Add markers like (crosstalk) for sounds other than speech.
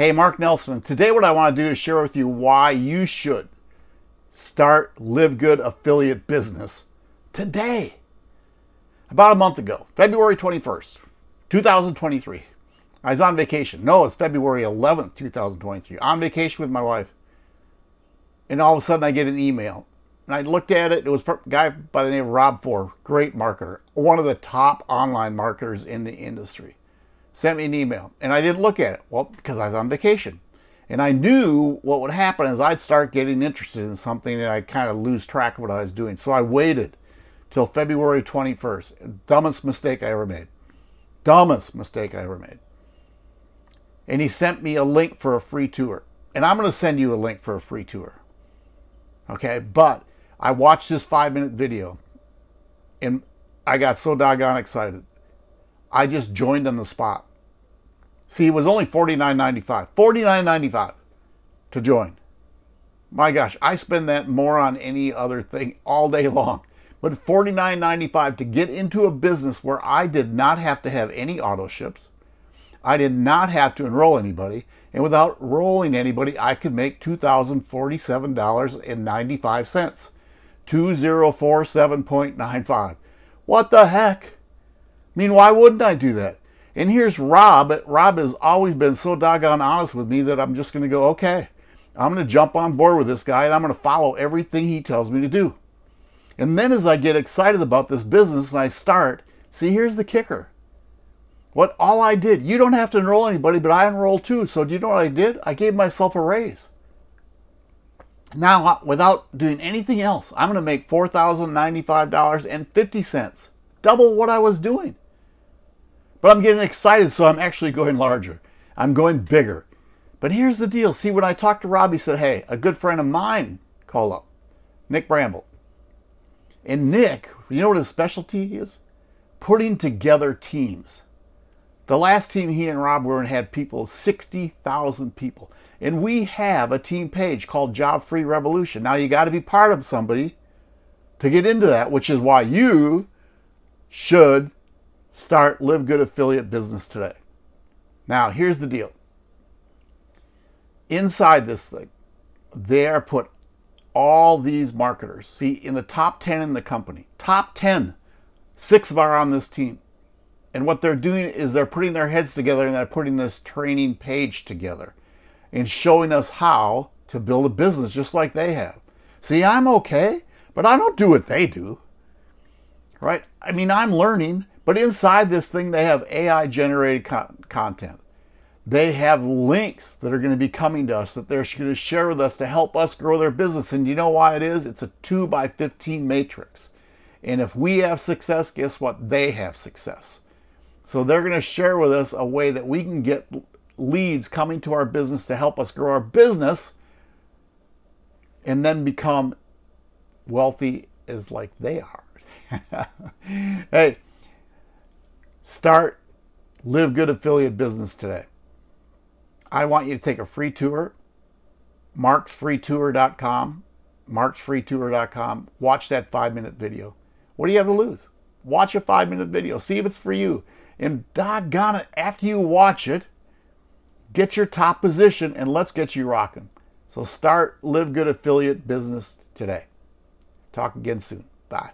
Hey, Mark Nelson. Today, what I want to do is share with you why you should start LiveGood affiliate business today. About a month ago, February 21st, 2023, I was on vacation. No, it's February 11th, 2023. On vacation with my wife. And all of a sudden, I get an email. And I looked at it. It was from a guy by the name of Rob Fore, great marketer, one of the top online marketers in the industry sent me an email and I didn't look at it. Well, because I was on vacation. And I knew what would happen is I'd start getting interested in something and I'd kind of lose track of what I was doing. So I waited till February 21st. Dumbest mistake I ever made. Dumbest mistake I ever made. And he sent me a link for a free tour. And I'm going to send you a link for a free tour. Okay, but I watched this five minute video and I got so doggone excited. I just joined on the spot. See, it was only $49.95. $49.95 to join. My gosh, I spend that more on any other thing all day long. But $49.95 to get into a business where I did not have to have any auto ships. I did not have to enroll anybody. And without rolling anybody, I could make $2,047.95. 2047.95. What the heck? I mean, why wouldn't I do that? And here's Rob. Rob has always been so doggone honest with me that I'm just going to go, okay, I'm going to jump on board with this guy and I'm going to follow everything he tells me to do. And then as I get excited about this business and I start, see, here's the kicker. What all I did, you don't have to enroll anybody, but I enrolled too. So do you know what I did? I gave myself a raise. Now, without doing anything else, I'm going to make $4,095.50, double what I was doing. But I'm getting excited, so I'm actually going larger. I'm going bigger. But here's the deal. See, when I talked to Rob, he said, hey, a good friend of mine called up, Nick Bramble. And Nick, you know what his specialty is? Putting together teams. The last team he and Rob were in had people, 60,000 people. And we have a team page called Job Free Revolution. Now you got to be part of somebody to get into that, which is why you should start LiveGood affiliate business today. Now, here's the deal. Inside this thing, there put all these marketers. See, in the top 10 in the company, top 10, six of are on this team. And what they're doing is they're putting their heads together and they're putting this training page together and showing us how to build a business just like they have. See, I'm okay, but I don't do what they do. Right? I mean, I'm learning, but inside this thing, they have AI generated content. They have links that are going to be coming to us that they're going to share with us to help us grow their business. And you know why it is? It's a 2 by 15 matrix. And if we have success, guess what? They have success. So they're going to share with us a way that we can get leads coming to our business to help us grow our business and then become wealthy as like they are. (laughs) hey, Start LiveGood Affiliate Business today. I want you to take a free tour, marksfreetour.com, marksfreetour.com. Watch that five minute video. What do you have to lose? Watch a five minute video. See if it's for you. And doggone it, after you watch it, get your top position and let's get you rocking. So start LiveGood Affiliate Business today. Talk again soon. Bye.